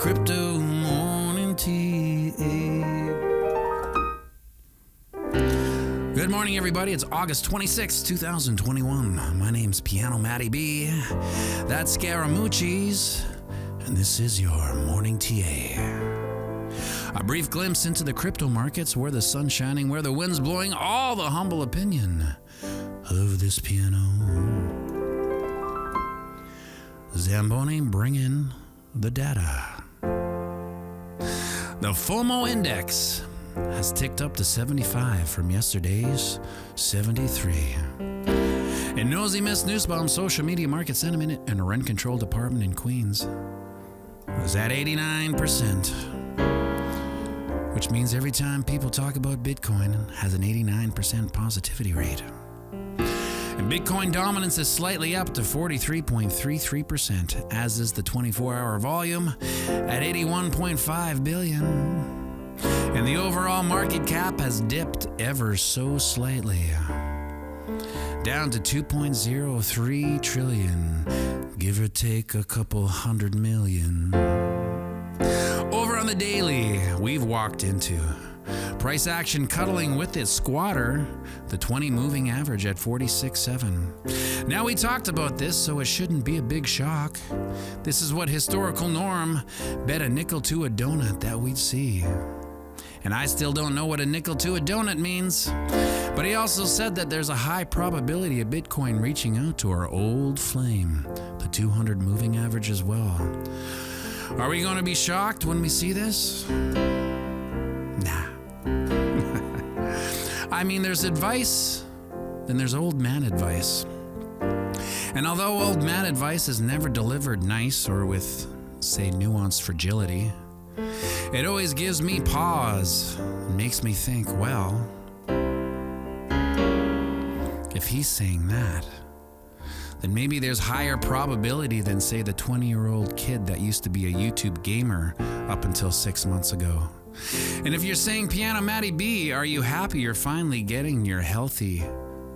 Crypto Morning TA. Good morning, everybody. It's August 26, 2021. My name's Piano Matty B. That's Scaramucci's, and this is your Morning TA. A brief glimpse into the crypto markets where the sun's shining, where the wind's blowing, all the humble opinion of this piano. Zamboni bringing the data. The FOMO index has ticked up to 75 from yesterday's 73. In Nosy Miss Newsbaum's social media market sentiment and rent control department in Queens was at 89%, which means every time people talk about Bitcoin it has an 89% positivity rate. And Bitcoin dominance is slightly up to 43.33%, as is the 24 hour volume at 81.5 billion. And the overall market cap has dipped ever so slightly, down to 2.03 trillion, give or take a couple hundred million. Over on the daily, we've walked into price action cuddling with its squatter, the 20 moving average at 46.7. Now, we talked about this, so it shouldn't be a big shock. This is what historical norm bet a nickel to a donut that we'd see. And I still don't know what a nickel to a donut means. But he also said that there's a high probability of Bitcoin reaching out to our old flame, the 200 moving average as well. Are we going to be shocked when we see this? Nah. I mean, there's advice, then there's old man advice. And although old man advice is never delivered nice or with, say, nuanced fragility, it always gives me pause and makes me think, well, if he's saying that, then maybe there's higher probability than, say, the 20 year old kid that used to be a YouTube gamer up until six months ago. And if you're saying, Piano Matty B, are you happy you're finally getting your healthy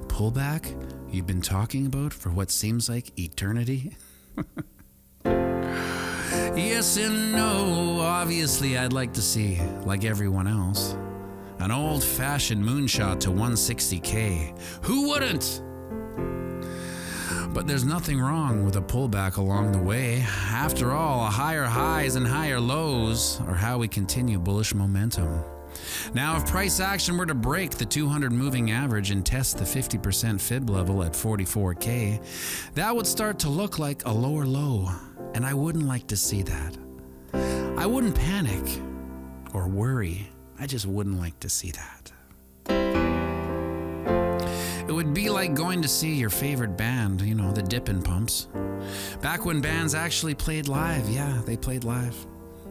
pullback you've been talking about for what seems like eternity? yes and no. Obviously, I'd like to see, like everyone else, an old fashioned moonshot to 160k. Who wouldn't? But there's nothing wrong with a pullback along the way. After all, higher highs and higher lows are how we continue bullish momentum. Now, if price action were to break the 200 moving average and test the 50% fib level at 44k, that would start to look like a lower low, and I wouldn't like to see that. I wouldn't panic or worry, I just wouldn't like to see that. It would be like going to see your favorite band, you know, the Dippin' Pumps. Back when bands actually played live, yeah, they played live.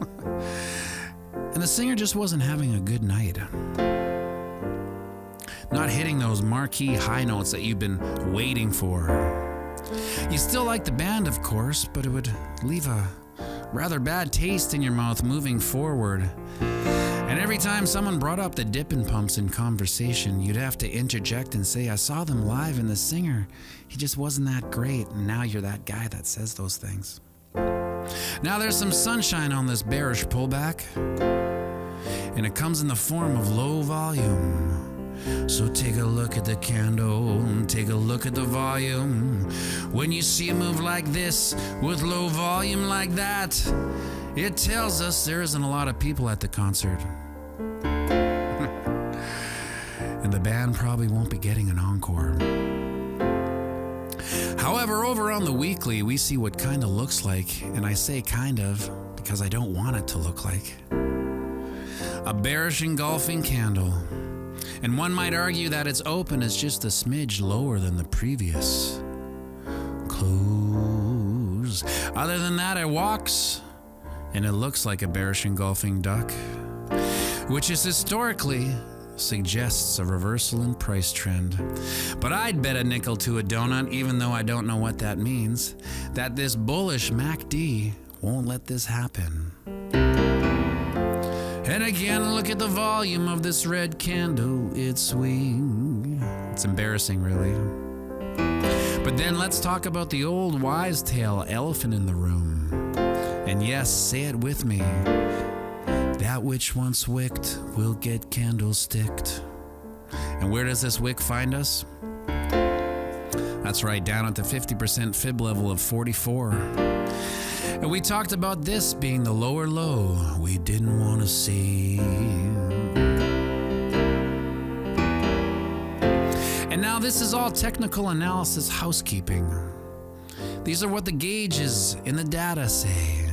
and the singer just wasn't having a good night. Not hitting those marquee high notes that you've been waiting for. You still like the band, of course, but it would leave a rather bad taste in your mouth moving forward. And every time someone brought up the Dippin' Pumps in conversation, you'd have to interject and say, I saw them live and the singer, he just wasn't that great. And now you're that guy that says those things. Now there's some sunshine on this bearish pullback, and it comes in the form of low volume. So take a look at the candle, take a look at the volume. When you see a move like this with low volume like that, it tells us there isn't a lot of people at the concert. The band probably won't be getting an encore. However, over on the weekly, we see what kind of looks like, and I say kind of because I don't want it to look like a bearish engulfing candle. And one might argue that its open is just a smidge lower than the previous close. Other than that, it walks and it looks like a bearish engulfing duck, which is historically suggests a reversal in price trend. But I'd bet a nickel to a donut, even though I don't know what that means, that this bullish MACD won't let this happen. And again, look at the volume of this red candle. It's swing. It's embarrassing, really. But then let's talk about the old wise tale elephant in the room. And yes, say it with me. That which once wicked will get candlesticked. And where does this wick find us? That's right, down at the 50% fib level of 44. And we talked about this being the lower low we didn't want to see. And now this is all technical analysis housekeeping. These are what the gauges in the data say.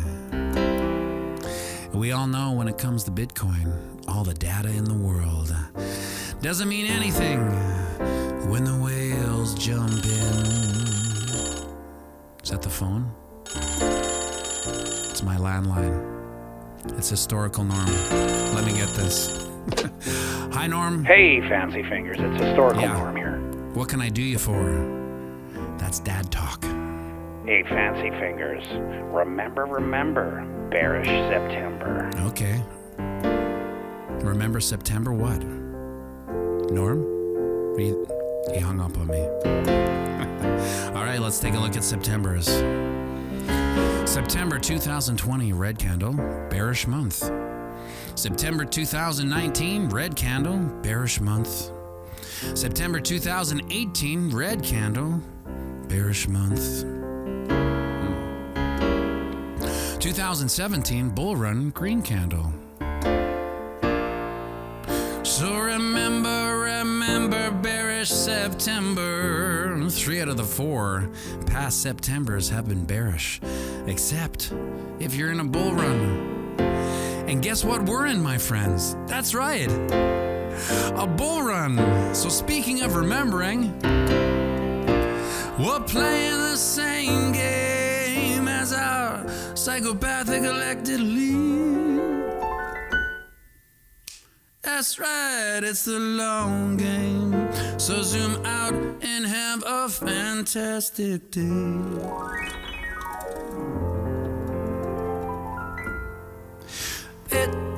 We all know when it comes to Bitcoin, all the data in the world uh, doesn't mean anything when the whales jump in. Is that the phone? It's my landline. It's historical Norm. Let me get this. Hi, Norm. Hey, Fancy Fingers. It's historical Yeah. Norm here. What can I do you for? That's dad talk. Hey, Fancy Fingers. Remember, remember, bearish September. Okay. Remember September what? Norm? He, he hung up on me. All right, let's take a look at September's. September 2020, red candle, bearish month. September 2019, red candle, bearish month. September 2018, red candle, bearish month. 2017 bull run green candle. So remember, remember bearish September. Three out of the four past Septembers have been bearish, except if you're in a bull run. And guess what we're in, my friends? That's right, a bull run. So speaking of remembering, we're playing the same game as our psychopathic elected lead. That's right, it's the long game. So zoom out and have a fantastic day. It